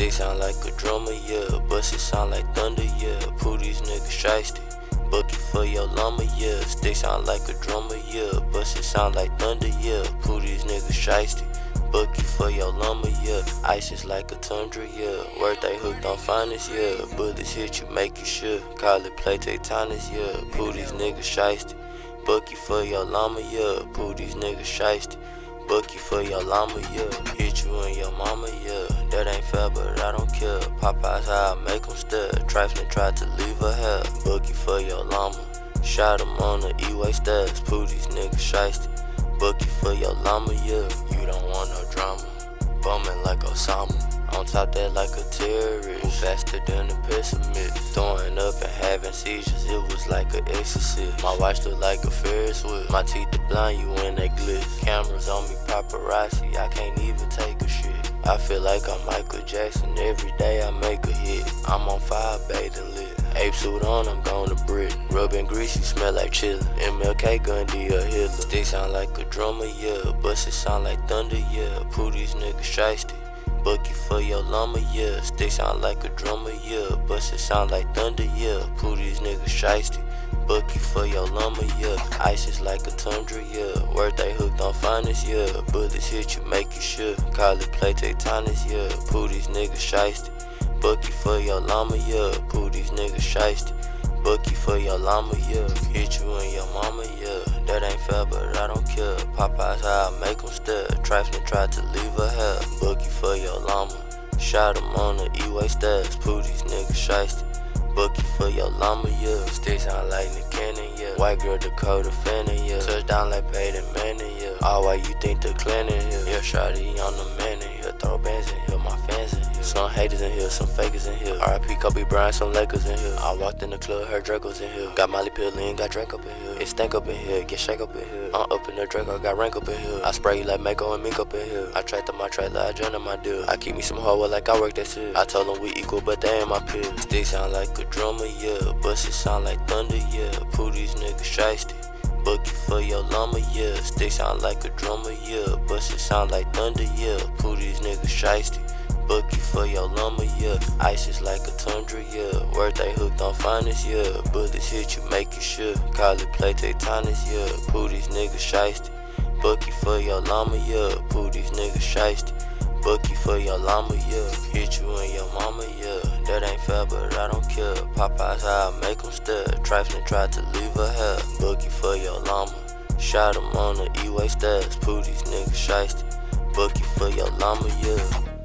Stick sound like a drummer, yeah. Bust it sound like thunder, yeah. Poo these niggas shiesty. Bucky for your llama, yeah. Stick sound like a drummer, yeah. Bust it sound like thunder, yeah. Poo these niggas shiesty. Bucky for your llama, yeah. Ice is like a tundra, yeah. Worth they hooked on Phonics, yeah. Bullets hit you, make you sure. Call it plate tectonics, yeah. Poo these niggas shiesty. Bucky for your llama, yeah. Poo these niggas shiesty. Bucky for your llama, yeah. Hit you and your mama, yeah. That ain't fair, but I don't care. Popeyes, how I make them stare. Trifling tried to leave her hair. Bucky for your llama. Shot him on the E-way stairs. Poo these niggas shiesty. Bucky for your llama, yeah. You don't want no drama. Bumming like Osama. On top that like a terrorist. Faster than a pessimist. Throwing seizures. It was like an exorcist. My watch look like a Ferris wheel. My teeth are blind you when they glitz. Cameras on me, paparazzi. I can't even take a shit. I feel like I'm Michael Jackson. Every day I make a hit. I'm on fire, bathing lit. Ape suit on, I'm going to Britain. Rubbing greasy, smell like chili. MLK Gandhi a Hitler. Stick sound like a drummer, yeah. Bust it sound like thunder, yeah. Poo these niggas shiesty. Bucky for your llama, yeah. Stick sound like a drummer, yeah. Bust it sound like thunder, yeah. Poo these niggas shiesty. Bucky for your llama, yeah. Ice is like a tundra, yeah. Worth they hooked on Phonics, yeah. Bullets hit you, make you shook. Call it plate tectonics, yeah. Poo these niggas shiesty. Bucky for your llama, yeah. Poo these niggas shiesty. Bucky for your llama, yeah. Hit you and your mama, yeah. That ain't fair, but I don't care. Popeyes, how I make them stare. Trifling tried to leave Shot him on the E-way stairs. Poo these niggas shiesty. Bucky for your llama, yeah. Stick sound like the cannon, yeah. White girl Dakota Fanning, yeah. Touchdown like Peyton Manning, yeah. All why you think the in here? Yeah, shawty on the man here. Throw bands in here, my fans in here. Some haters in here, some fakers in here. R.I.P. Kobe Bryant, some Lakers in here. I walked in the club, heard Draco's in here. Got Molly Pill in, got Drake up in here. It stank up in here, get shake up in here. I'm up in the Draco, got rank up in here. I spray you like Mako and Mink up in here. I tracked to my trailer, I joined in my deal. I keep me some hard like I work that shit. I told them we equal, but they ain't my peers. Stick sound like a drummer, yeah. Bust it sound like thunder, yeah. Poo these niggas shiesty. Bucky for your llama, yeah. Stick sound like a drummer, yeah. Bust it sound like thunder, yeah. Poo these niggas shiesty. Bucky for your llama, yeah. Ice is like a tundra, yeah. Worth they hooked on Phonics, yeah. Bullets hit you, make you shook. Call it plate tectonics, yeah. Poo these niggas shiesty. Bucky for your llama, yeah. Poo these niggas shiesty. Bucky for your llama, yeah. Hit you and your mama, yeah. That ain't fair, but I don't care. Popeyes, I make them stare. Trifling tried to leave her hair. Bucky for your llama. Shot him on the E-way stairs. Poo these niggas shiesty. Bucky for your llama, yeah.